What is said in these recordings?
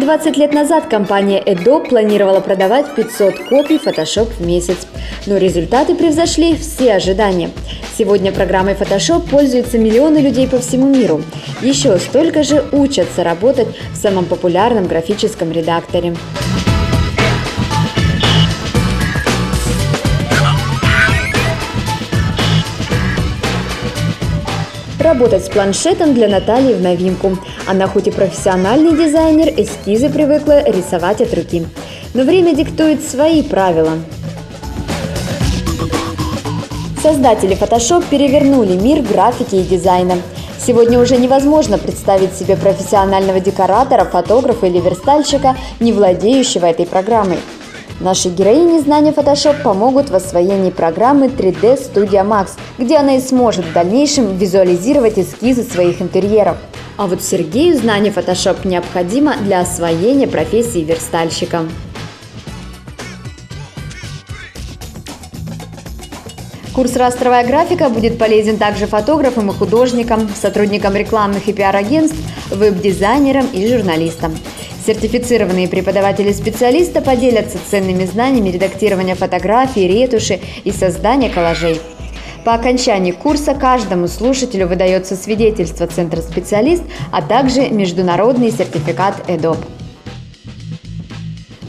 20 лет назад компания Adobe планировала продавать 500 копий Photoshop в месяц, но результаты превзошли все ожидания. Сегодня программой Photoshop пользуются миллионы людей по всему миру. Еще столько же учатся работать в самом популярном графическом редакторе. Работать с планшетом для Натальи в новинку. Она хоть и профессиональный дизайнер, эскизы привыкла рисовать от руки. Но время диктует свои правила. Создатели Photoshop перевернули мир графики и дизайна. Сегодня уже невозможно представить себе профессионального декоратора, фотографа или верстальщика, не владеющего этой программой. Нашей героине знания Photoshop помогут в освоении программы 3D Studio Max, где она и сможет в дальнейшем визуализировать эскизы своих интерьеров. А вот Сергею знание Photoshop необходимо для освоения профессии верстальщика. Курс «Растровая графика» будет полезен также фотографам и художникам, сотрудникам рекламных и пиар-агентств, веб-дизайнерам и журналистам. Сертифицированные преподаватели-специалисты поделятся ценными знаниями редактирования фотографий, ретуши и создания коллажей. По окончании курса каждому слушателю выдается свидетельство Центра специалист, а также международный сертификат ЭДОП.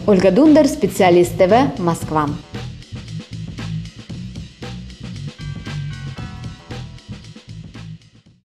Ольга Дундер, специалист ТВ, Москва.